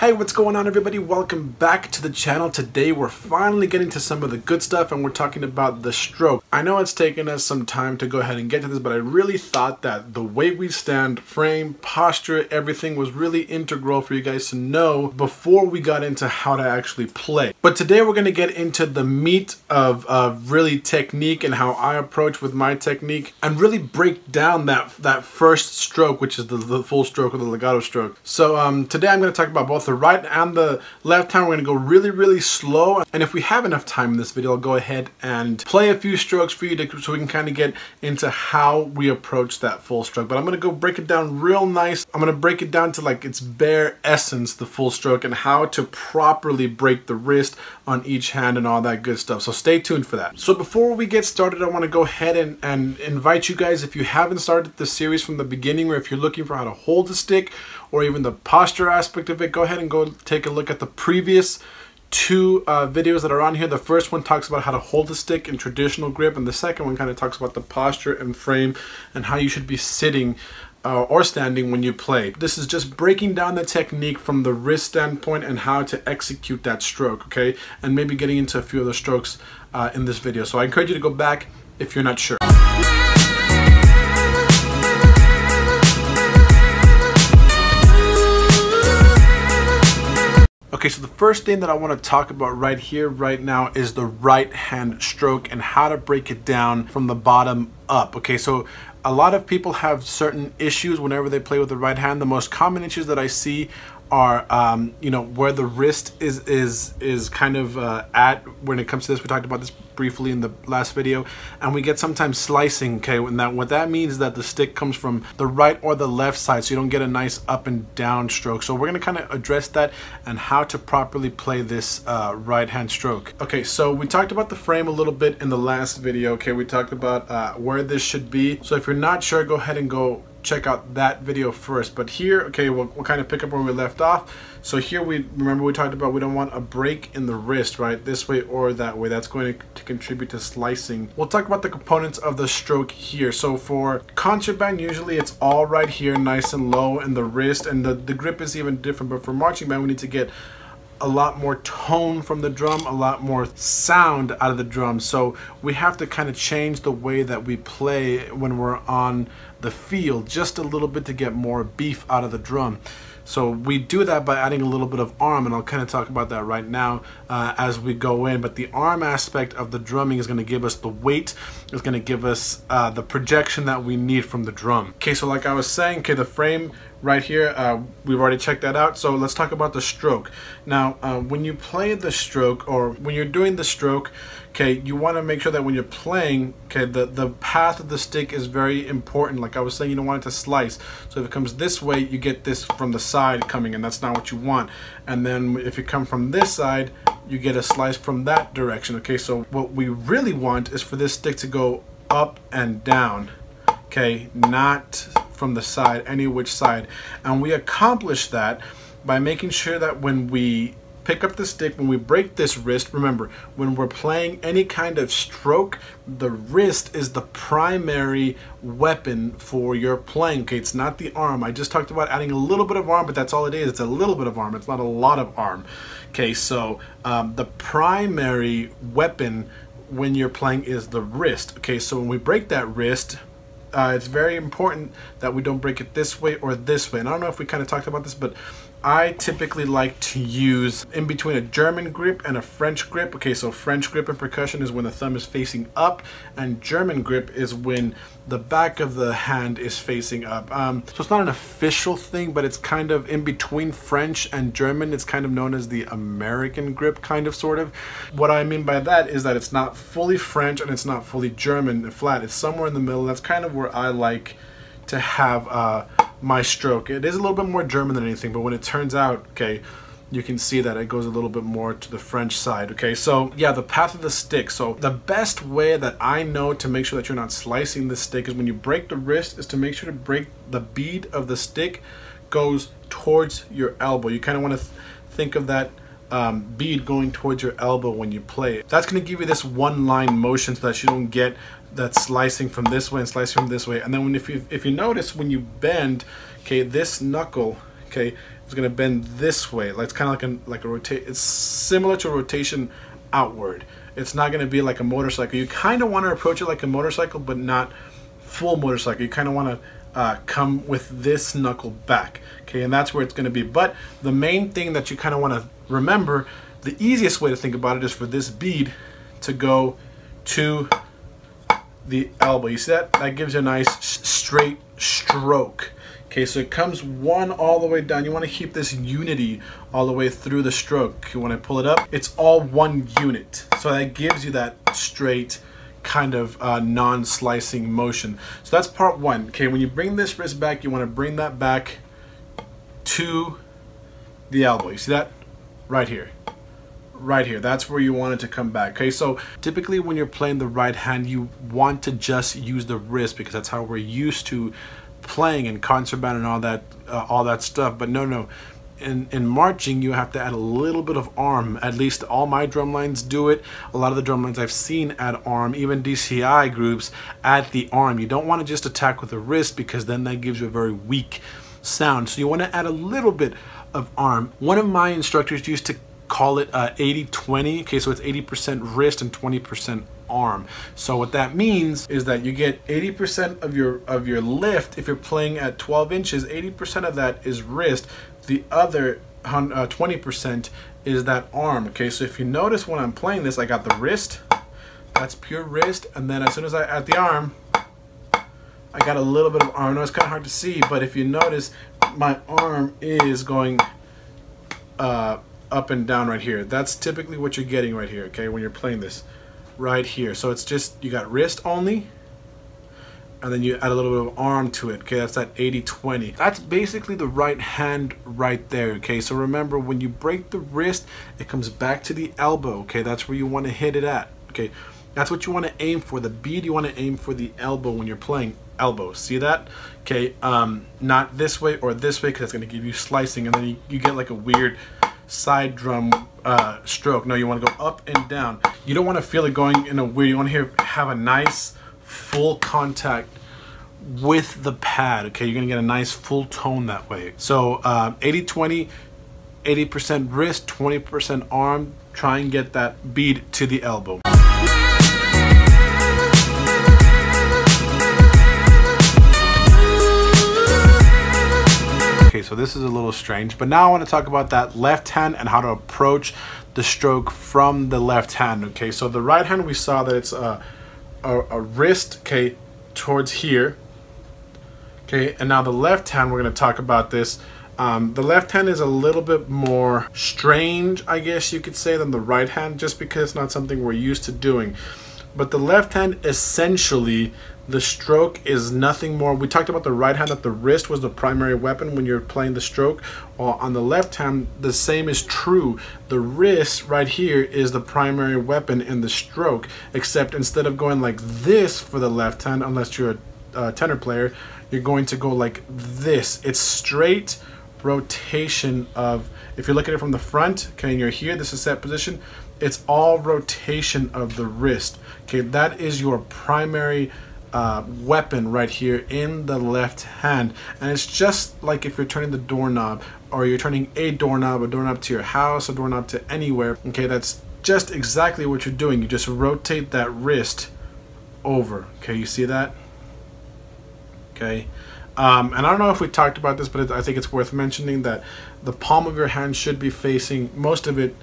Hey, what's going on everybody? Welcome back to the channel. Today we're finally getting to some of the good stuff and we're talking about the stroke. I know it's taken us some time to go ahead and get to this, but I really thought that the way we stand, frame, posture, everything was really integral for you guys to know before we got into how to actually play. But today we're gonna get into the meat of, of really technique and how I approach with my technique and really break down that, that first stroke, which is the, the full stroke or the legato stroke. So um, today I'm gonna talk about both the right and the left hand. We're gonna go really, really slow. And if we have enough time in this video, I'll go ahead and play a few strokes for you to, so we can kind of get into how we approach that full stroke. But I'm gonna go break it down real nice. I'm gonna break it down to like its bare essence, the full stroke, and how to properly break the wrist on each hand and all that good stuff. So stay tuned for that. So before we get started, I wanna go ahead and, and invite you guys, if you haven't started the series from the beginning, or if you're looking for how to hold the stick, or even the posture aspect of it, go ahead and go take a look at the previous two uh, videos that are on here. The first one talks about how to hold the stick in traditional grip, and the second one kind of talks about the posture and frame and how you should be sitting uh, or standing when you play. This is just breaking down the technique from the wrist standpoint and how to execute that stroke, okay? And maybe getting into a few of the strokes uh, in this video. So I encourage you to go back if you're not sure. Okay, so the first thing that I want to talk about right here, right now, is the right hand stroke and how to break it down from the bottom up. Okay, so a lot of people have certain issues whenever they play with the right hand. The most common issues that I see are um, you know where the wrist is is is kind of uh, at when it comes to this. We talked about this briefly in the last video. And we get sometimes slicing okay? And that what that means is that the stick comes from the right or the left side so you don't get a nice up and down stroke. So we're to kind of address that and how to properly play this uh, right hand stroke. Okay so we talked about the frame a little bit in the last video okay? We talked about uh, where this should be. So if you're not sure go ahead and go check out that video first. But here, okay, we'll, we'll kind of pick up where we left off. So here we, remember we talked about we don't want a break in the wrist, right? This way or that way. That's going to, to contribute to slicing. We'll talk about the components of the stroke here. So for concert band, usually it's all right here, nice and low in the wrist. And the, the grip is even different. But for marching band, we need to get a lot more tone from the drum, a lot more sound out of the drum. So we have to kind of change the way that we play when we're on the field just a little bit to get more beef out of the drum. So we do that by adding a little bit of arm, and I'll kind of talk about that right now uh, as we go in. But the arm aspect of the drumming is going to give us the weight, is going to give us uh, the projection that we need from the drum. Okay, so like I was saying, okay, the frame right here, uh, we've already checked that out. So let's talk about the stroke. Now, uh, when you play the stroke, or when you're doing the stroke, okay, you want to make sure that when you're playing, okay, the, the path of the stick is very important. Like I was saying, you don't want it to slice. So if it comes this way, you get this from the side coming, and that's not what you want. And then if you come from this side, you get a slice from that direction, okay? So what we really want is for this stick to go up and down, okay? Not from the side, any which side. And we accomplish that by making sure that when we pick up the stick, when we break this wrist, remember, when we're playing any kind of stroke, the wrist is the primary weapon for your playing. Okay, it's not the arm. I just talked about adding a little bit of arm, but that's all it is. It's a little bit of arm. It's not a lot of arm. Okay, so um, the primary weapon when you're playing is the wrist. Okay, so when we break that wrist, uh, it's very important that we don't break it this way or this way. And I don't know if we kind of talked about this, but I typically like to use in between a German grip and a French grip. Okay, so French grip and percussion is when the thumb is facing up, and German grip is when the back of the hand is facing up. Um, so it's not an official thing, but it's kind of in between French and German. It's kind of known as the American grip, kind of, sort of. What I mean by that is that it's not fully French and it's not fully German flat. It's somewhere in the middle. That's kind of where I like to have uh, my stroke. It is a little bit more German than anything, but when it turns out, okay, you can see that it goes a little bit more to the French side. Okay, so yeah, the path of the stick. So the best way that I know to make sure that you're not slicing the stick is when you break the wrist is to make sure to break the bead of the stick goes towards your elbow. You kind of want to th think of that um, bead going towards your elbow when you play. That's going to give you this one line motion so that you don't get that slicing from this way and slicing from this way. And then when if you if you notice when you bend, okay, this knuckle, okay, is going to bend this way. Like it's kind of like a like a rotate. It's similar to a rotation outward. It's not going to be like a motorcycle. You kind of want to approach it like a motorcycle, but not full motorcycle. You kind of want to uh, come with this knuckle back. Okay, and that's where it's going to be. But the main thing that you kind of want to remember, the easiest way to think about it is for this bead to go to the elbow. You see that? That gives you a nice straight stroke. Okay, so it comes one all the way down. You want to keep this unity all the way through the stroke. When I pull it up, it's all one unit. So that gives you that straight kind of uh, non-slicing motion. So that's part one. Okay, when you bring this wrist back, you want to bring that back to the elbow. You see that? Right here right here. That's where you want it to come back. Okay, so typically when you're playing the right hand, you want to just use the wrist because that's how we're used to playing in concert band and all that, uh, all that stuff. But no, no. In, in marching, you have to add a little bit of arm. At least all my drum lines do it. A lot of the drum lines I've seen add arm. Even DCI groups add the arm. You don't want to just attack with the wrist because then that gives you a very weak sound. So you want to add a little bit of arm. One of my instructors used to call it 80-20. Uh, okay, so it's 80% wrist and 20% arm. So what that means is that you get 80% of your of your lift if you're playing at 12 inches. 80% of that is wrist. The other 20% uh, is that arm. Okay, so if you notice when I'm playing this, I got the wrist. That's pure wrist, and then as soon as I add the arm, I got a little bit of arm. I know it's kind of hard to see, but if you notice, my arm is going uh, up and down right here. That's typically what you're getting right here, okay, when you're playing this right here. So it's just, you got wrist only, and then you add a little bit of arm to it, okay, that's that 80-20. That's basically the right hand right there, okay, so remember when you break the wrist, it comes back to the elbow, okay, that's where you want to hit it at, okay. That's what you want to aim for. The bead you want to aim for the elbow when you're playing elbow. See that? Okay, um, not this way or this way because it's going to give you slicing and then you, you get like a weird side drum uh, stroke. No, you want to go up and down. You don't want to feel it going in a weird, you want to hear, have a nice full contact with the pad, okay? You're to get a nice full tone that way. So 80-20, uh, 80% wrist, 20% arm. Try and get that bead to the elbow. Okay, so this is a little strange, but now I want to talk about that left hand and how to approach the stroke from the left hand. Okay, so the right hand we saw that it's a, a, a wrist, okay, towards here. Okay, and now the left hand, we're going to talk about this. Um, the left hand is a little bit more strange, I guess you could say, than the right hand, just because it's not something we're used to doing. But the left hand essentially the stroke is nothing more. We talked about the right hand that the wrist was the primary weapon when you're playing the stroke. Or on the left hand, the same is true. The wrist right here is the primary weapon in the stroke, except instead of going like this for the left hand, unless you're a, a tenor player, you're going to go like this. It's straight rotation of, if you look at it from the front, okay, and you're here, this is set position, it's all rotation of the wrist. Okay, that is your primary uh, weapon right here in the left hand. And it's just like if you're turning the doorknob or you're turning a doorknob a doorknob to your house a doorknob to anywhere okay that's just exactly what you're doing. You just rotate that wrist over okay you see that? Okay um, and I don't know if we talked about this but I think it's worth mentioning that the palm of your hand should be facing most of it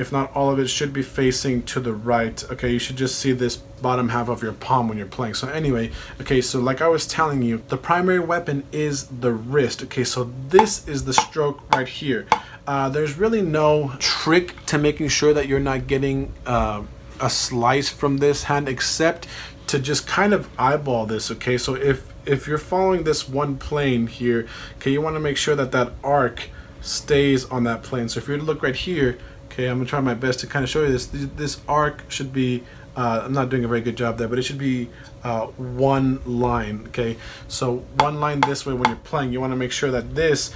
if not all of it should be facing to the right. Okay you should just see this bottom half of your palm when you're playing. So anyway okay so like I was telling you the primary weapon is the wrist. Okay so this is the stroke right here. Uh, there's really no trick to making sure that you're not getting uh, a slice from this hand except to just kind of eyeball this okay? So if if you're following this one plane here okay you want to make sure that that arc stays on that plane. So if you look right here Okay, I'm gonna try my best to kind of show you this. This arc should be, uh, I'm not doing a very good job there, but it should be uh, one line, okay? So one line this way when you're playing, you wanna make sure that this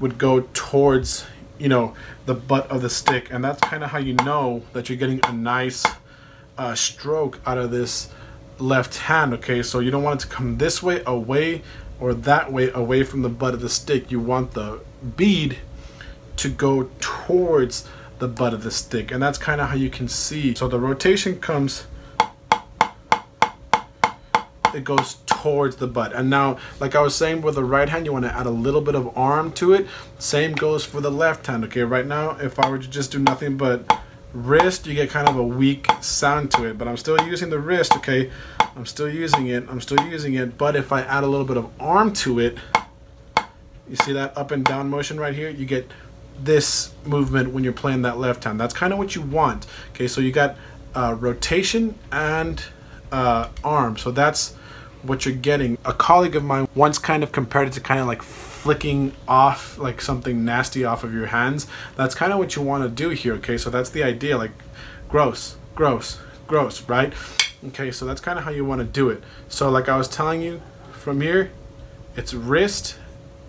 would go towards, you know, the butt of the stick. And that's kind of how you know that you're getting a nice uh, stroke out of this left hand, okay? So you don't want it to come this way away or that way away from the butt of the stick. You want the bead to go towards the butt of the stick. And that's kind of how you can see. So the rotation comes it goes towards the butt. And now, like I was saying with the right hand, you want to add a little bit of arm to it. Same goes for the left hand. Okay, right now, if I were to just do nothing but wrist, you get kind of a weak sound to it. But I'm still using the wrist, okay? I'm still using it. I'm still using it. But if I add a little bit of arm to it, you see that up and down motion right here? You get this movement when you're playing that left hand. That's kind of what you want. Okay, so you got uh, rotation and uh, arm. So that's what you're getting. A colleague of mine once kind of compared it to kind of like flicking off like something nasty off of your hands. That's kind of what you want to do here, okay? So that's the idea, like gross, gross, gross, right? Okay, so that's kind of how you want to do it. So like I was telling you, from here, it's wrist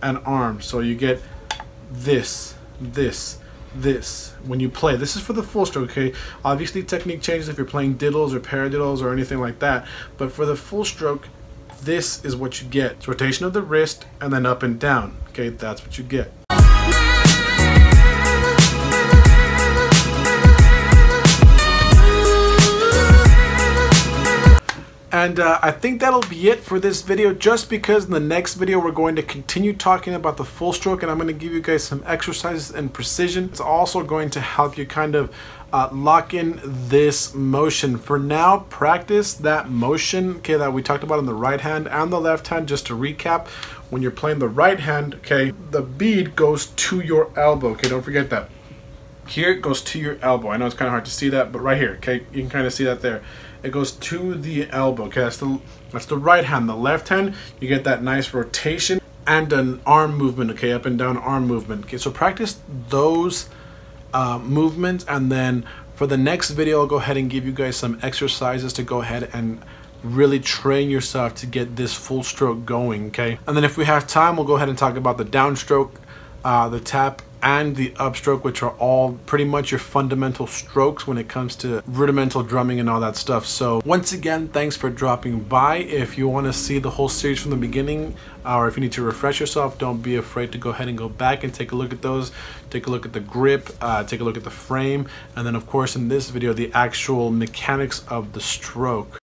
and arm. So you get this, this, this when you play. This is for the full stroke, okay? Obviously technique changes if you're playing diddles or paradiddles or anything like that. But for the full stroke, this is what you get. It's rotation of the wrist and then up and down. Okay, that's what you get. And uh, I think that'll be it for this video just because in the next video we're going to continue talking about the full stroke and I'm going to give you guys some exercises and precision. It's also going to help you kind of uh, lock in this motion. For now, practice that motion okay, that we talked about on the right hand and the left hand. Just to recap, when you're playing the right hand, okay, the bead goes to your elbow. Okay, don't forget that. Here it goes to your elbow. I know it's kind of hard to see that, but right here, okay, you can kind of see that there. It goes to the elbow. Okay, that's the that's the right hand. The left hand, you get that nice rotation and an arm movement. Okay, up and down arm movement. Okay, so practice those uh, movements, and then for the next video, I'll go ahead and give you guys some exercises to go ahead and really train yourself to get this full stroke going. Okay, and then if we have time, we'll go ahead and talk about the downstroke, uh, the tap, and the upstroke, which are all pretty much your fundamental strokes when it comes to rudimental drumming and all that stuff. So once again, thanks for dropping by. If you want to see the whole series from the beginning, or if you need to refresh yourself, don't be afraid to go ahead and go back and take a look at those. Take a look at the grip, uh, take a look at the frame, and then of course in this video, the actual mechanics of the stroke.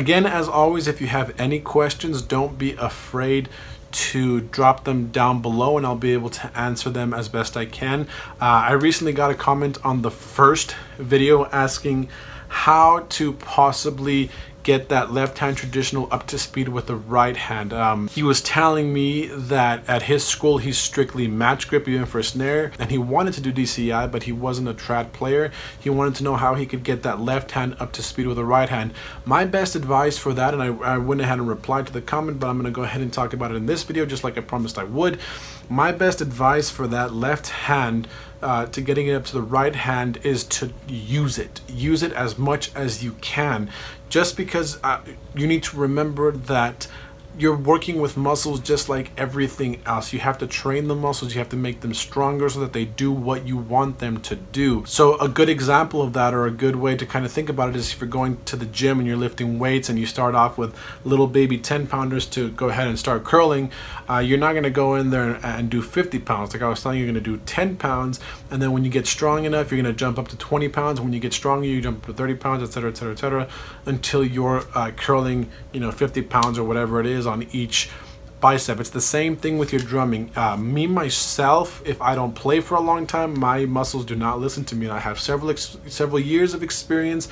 Again, as always, if you have any questions, don't be afraid to drop them down below and I'll be able to answer them as best I can. Uh, I recently got a comment on the first video asking how to possibly get that left hand traditional up to speed with the right hand. Um, he was telling me that at his school he's strictly match grip even for snare and he wanted to do DCI but he wasn't a trad player. He wanted to know how he could get that left hand up to speed with the right hand. My best advice for that and I, I went ahead and replied to the comment but I'm going to go ahead and talk about it in this video just like I promised I would. My best advice for that left hand uh, to getting it up to the right hand is to use it. Use it as much as you can. Just because uh, you need to remember that you're working with muscles just like everything else. You have to train the muscles, you have to make them stronger so that they do what you want them to do. So a good example of that or a good way to kind of think about it is if you're going to the gym and you're lifting weights and you start off with little baby 10 pounders to go ahead and start curling, uh, you're not going to go in there and do 50 pounds. Like I was telling you, you're going to do 10 pounds and then when you get strong enough, you're going to jump up to 20 pounds. When you get stronger, you jump up to 30 pounds, etc., etc., etc., until you're uh, curling, you know, 50 pounds or whatever it is on each bicep. It's the same thing with your drumming. Uh, me, myself, if I don't play for a long time, my muscles do not listen to me. I have several several years of experience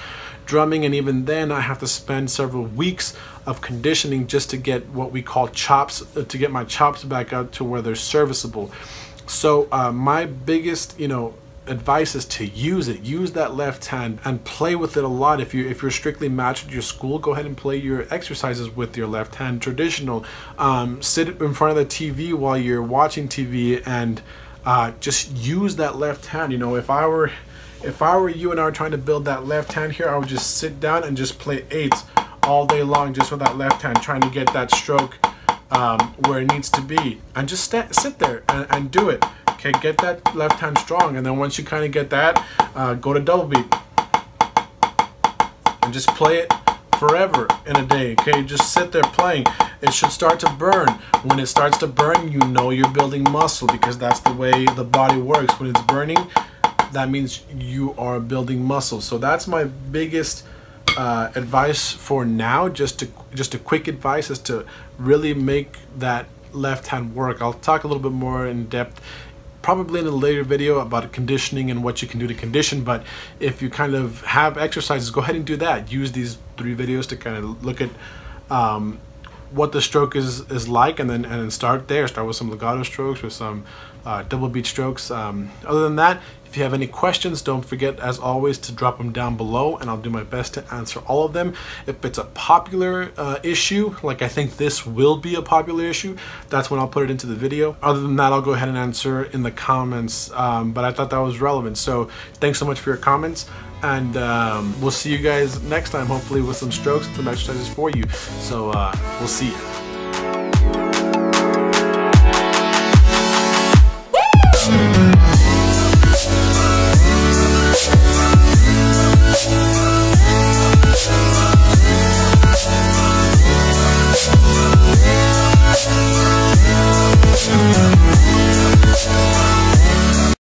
drumming, and even then I have to spend several weeks of conditioning just to get what we call chops, uh, to get my chops back up to where they're serviceable. So uh, my biggest, you know, advice is to use it. Use that left hand and play with it a lot. If you if you're strictly matched at your school go ahead and play your exercises with your left hand. Traditional um, sit in front of the tv while you're watching tv and uh, just use that left hand. You know if i were if i were you and i were trying to build that left hand here i would just sit down and just play eights all day long just with that left hand trying to get that stroke um, where it needs to be. And just sit there and, and do it Okay, get that left hand strong, and then once you kind of get that, uh, go to double beat. And just play it forever in a day. Okay, just sit there playing. It should start to burn. When it starts to burn, you know you're building muscle because that's the way the body works. When it's burning, that means you are building muscle. So that's my biggest uh, advice for now. Just to just a quick advice is to really make that left hand work. I'll talk a little bit more in depth probably in a later video about conditioning and what you can do to condition but if you kind of have exercises go ahead and do that. Use these three videos to kind of look at um, what the stroke is is like and then and then start there. Start with some legato strokes with some uh, double beat strokes um, other than that if you have any questions don't forget as always to drop them down below and I'll do my best to answer all of them. If it's a popular uh, issue like I think this will be a popular issue that's when I'll put it into the video. Other than that I'll go ahead and answer in the comments um, but I thought that was relevant. So thanks so much for your comments and um, we'll see you guys next time hopefully with some strokes and some exercises for you. So uh, we'll see you